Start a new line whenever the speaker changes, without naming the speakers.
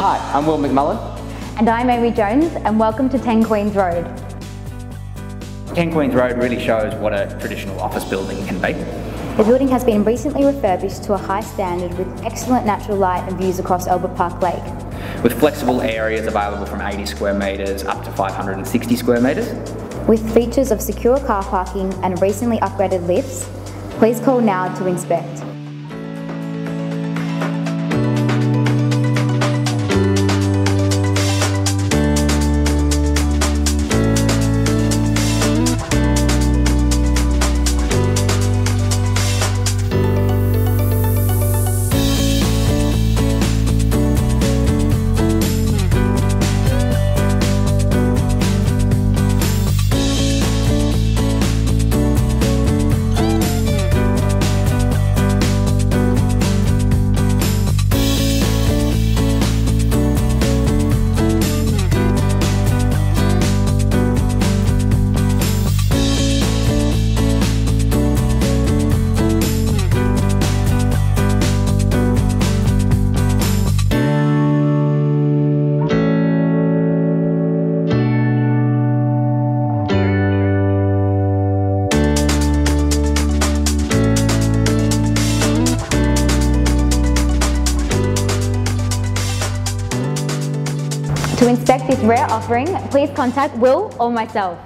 I'm Will McMullen.
And I'm Amy Jones, and welcome to 10 Queens Road.
10 Queens Road really shows what a traditional office building can be.
The building has been recently refurbished to a high standard with excellent natural light and views across Albert Park Lake.
With flexible areas available from 80 square metres up to 560 square metres.
With features of secure car parking and recently upgraded lifts, please call now to inspect. To inspect this rare offering, please contact Will or myself.